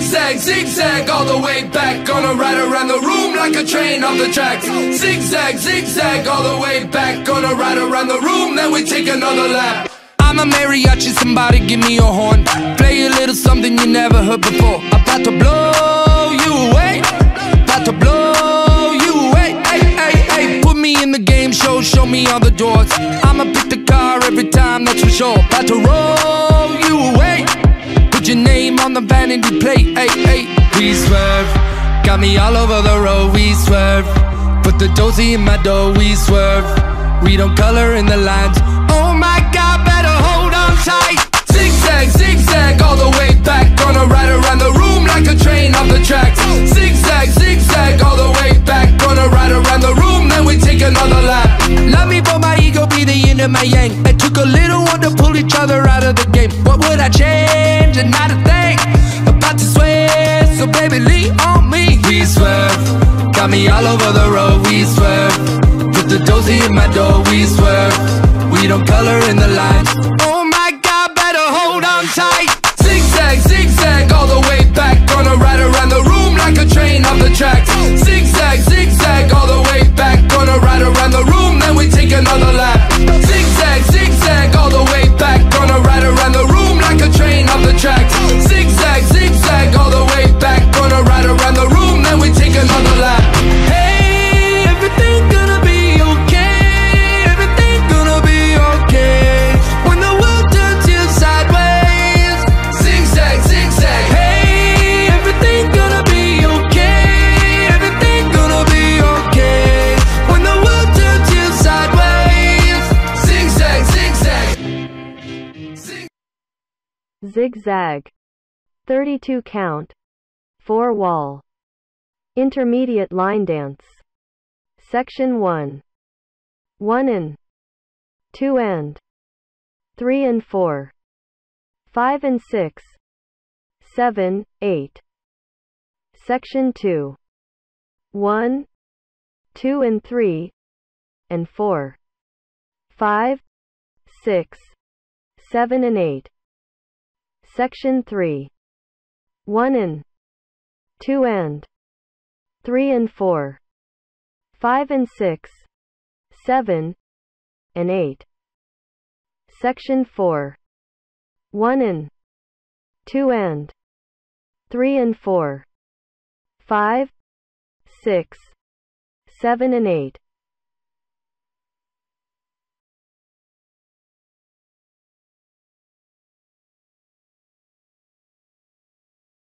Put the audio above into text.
Zigzag, zigzag, all the way back. Gonna ride around the room like a train off the tracks. Zigzag, zigzag, all the way back. Gonna ride around the room, then we take another lap. I'm a mariachi, somebody give me a horn. Play a little something you never heard before. About to blow you away. About to blow you away. Hey, hey, hey. Put me in the game show, show me all the doors. I'ma pick the car every time, that's for sure. About to roll you away. On the vanity plate. Hey, hey. We swerve. Got me all over the road, we swerve. Put the dozy in my dough, we swerve. We don't color in the lines. Oh my god, better hold on tight. Zigzag, zigzag, all the way back. Gonna ride around the room like a train off the tracks. Zigzag, zigzag, all the way back. Gonna ride around the room, then we take another lap. Love me, but my ego be the yin and my yang. It took a little one to pull each other out of the game. What would I change? And not a thing. About to swear, so baby, lean on me. We swerve, got me all over the road. We swerve, put the dozy in my door. We swerve, we don't color in the lines. Zigzag. 32 count. 4 wall. Intermediate line dance. Section 1. 1 and 2 and 3 and 4. 5 and 6. 7, 8. Section 2. 1, 2 and 3 and 4. 5, 6, 7 and 8. Section 3. 1 and 2 and 3 and 4. 5 and 6, 7 and 8. Section 4. 1 and 2 and 3 and 4. 5, 6, 7 and 8.